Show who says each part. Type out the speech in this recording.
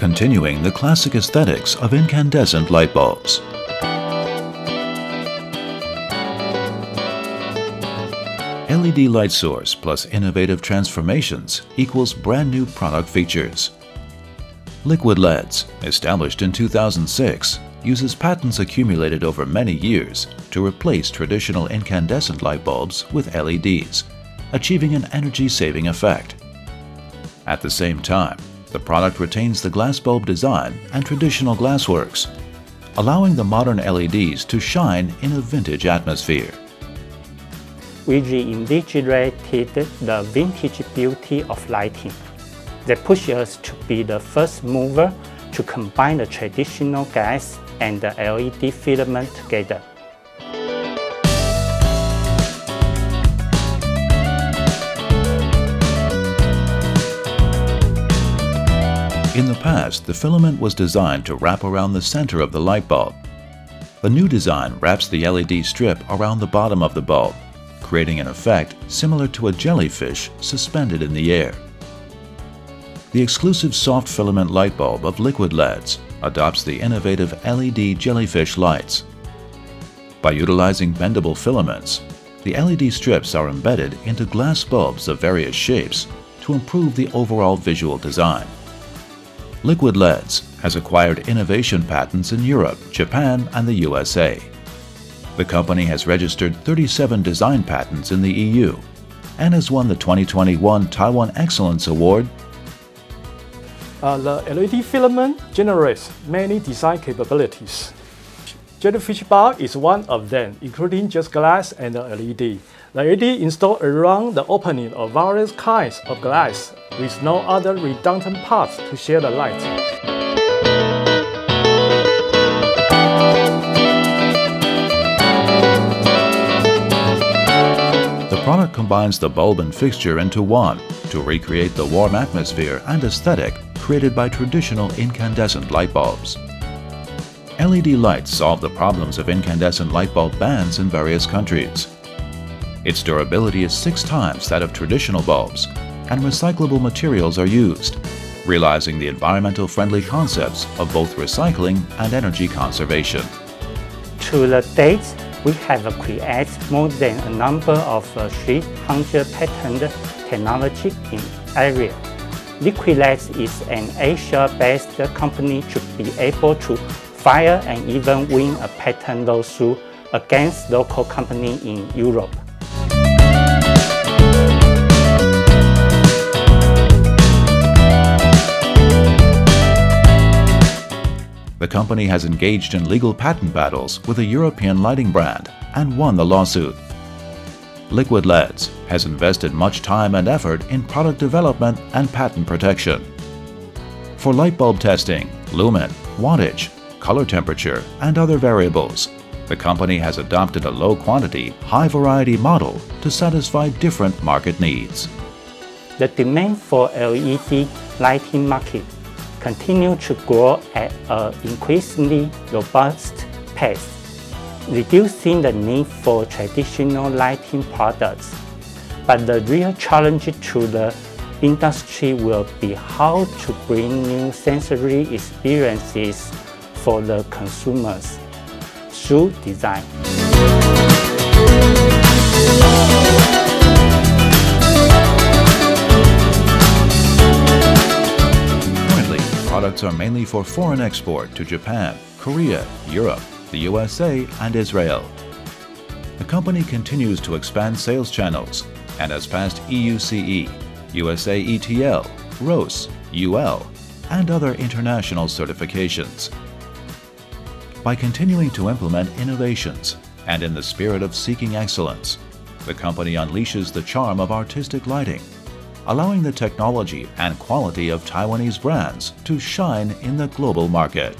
Speaker 1: Continuing the classic aesthetics of incandescent light bulbs. LED light source plus innovative transformations equals brand new product features. Liquid LEDs, established in 2006, uses patents accumulated over many years to replace traditional incandescent light bulbs with LEDs, achieving an energy-saving effect. At the same time, the product retains the glass bulb design and traditional glassworks, allowing the modern LEDs to shine in a vintage atmosphere
Speaker 2: we reinvigorated the vintage beauty of lighting. They push us to be the first mover to combine the traditional glass and the LED filament together.
Speaker 1: In the past, the filament was designed to wrap around the center of the light bulb. The new design wraps the LED strip around the bottom of the bulb creating an effect similar to a jellyfish suspended in the air. The exclusive soft filament light bulb of Liquid LEDs adopts the innovative LED jellyfish lights. By utilizing bendable filaments, the LED strips are embedded into glass bulbs of various shapes to improve the overall visual design. Liquid LEDs has acquired innovation patents in Europe, Japan, and the USA. The company has registered 37 design patents in the EU and has won the 2021 Taiwan Excellence Award.
Speaker 3: Uh, the LED filament generates many design capabilities. Jellyfish bar is one of them, including just glass and the LED. The LED installed around the opening of various kinds of glass with no other redundant parts to share the light.
Speaker 1: The product combines the bulb and fixture into one to recreate the warm atmosphere and aesthetic created by traditional incandescent light bulbs. LED lights solve the problems of incandescent light bulb bans in various countries. Its durability is six times that of traditional bulbs, and recyclable materials are used, realizing the environmental friendly concepts of both recycling and energy conservation.
Speaker 2: To the date, we have created more than a number of uh, 300 patent technology in area. Liquidleds is an Asia-based company to be able to file and even win a patent lawsuit against local company in Europe.
Speaker 1: The company has engaged in legal patent battles with a European lighting brand and won the lawsuit. Liquid LEDs has invested much time and effort in product development and patent protection. For light bulb testing, lumen, wattage, color temperature, and other variables, the company has adopted a low-quantity, high-variety model to satisfy different market needs.
Speaker 2: The demand for LED lighting market continue to grow at an increasingly robust pace, reducing the need for traditional lighting products. But the real challenge to the industry will be how to bring new sensory experiences for the consumers through design.
Speaker 1: Currently, products are mainly for foreign export to Japan, Korea, Europe, the USA, and Israel. The company continues to expand sales channels and has passed EUCE, USA ETL, RoHS, UL, and other international certifications. By continuing to implement innovations and in the spirit of seeking excellence, the company unleashes the charm of artistic lighting allowing the technology and quality of Taiwanese brands to shine in the global market.